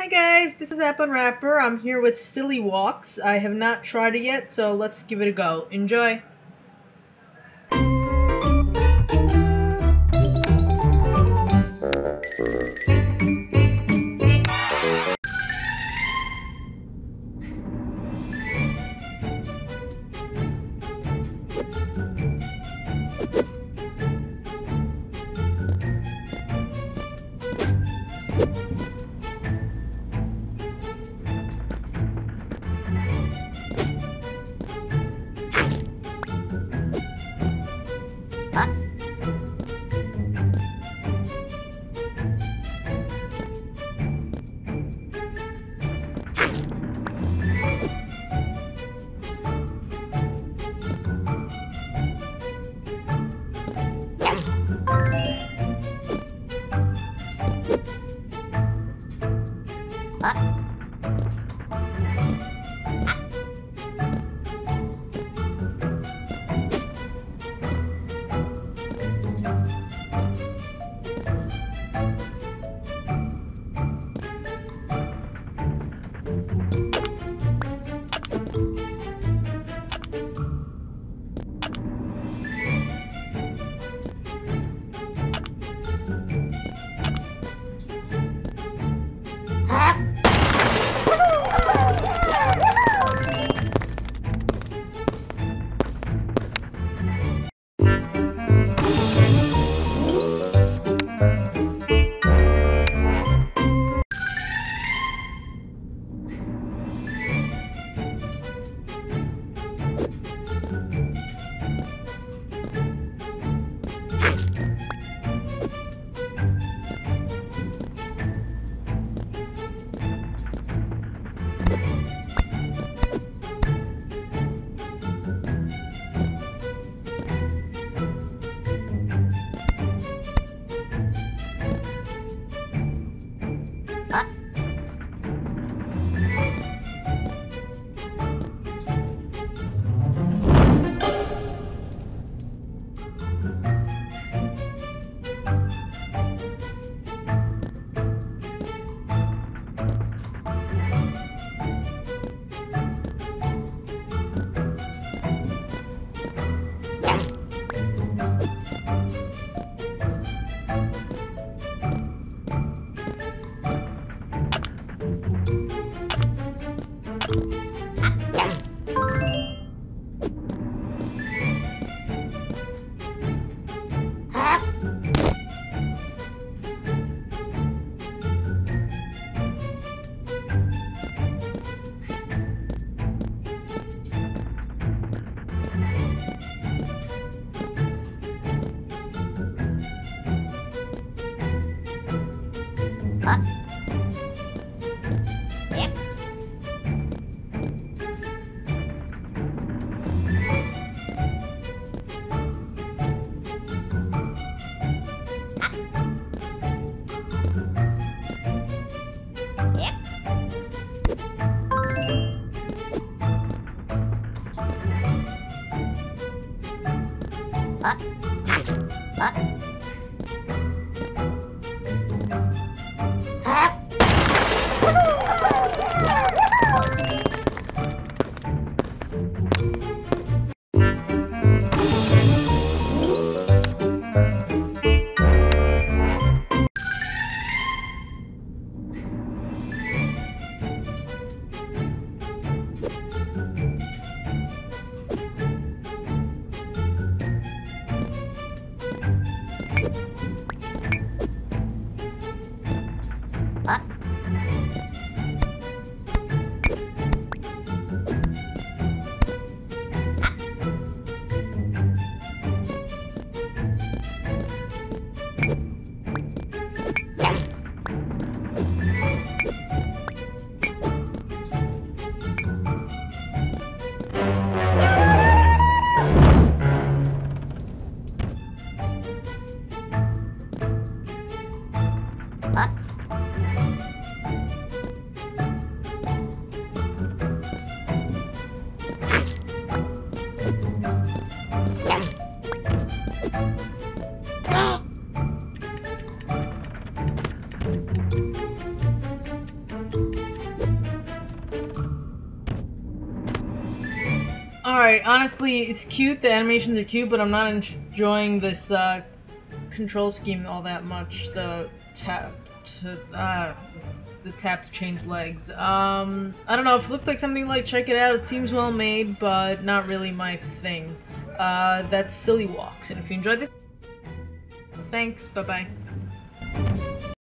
Hi guys, this is App Unwrapper. I'm here with Silly Walks. I have not tried it yet, so let's give it a go. Enjoy! Hah? Bye. Bye. Honestly, it's cute, the animations are cute, but I'm not enjoying this uh, control scheme all that much. The tap to, uh, the tap to change legs. Um, I don't know, if it looks like something like check it out, it seems well made, but not really my thing. Uh, that's Silly Walks, and if you enjoyed this, thanks, bye-bye.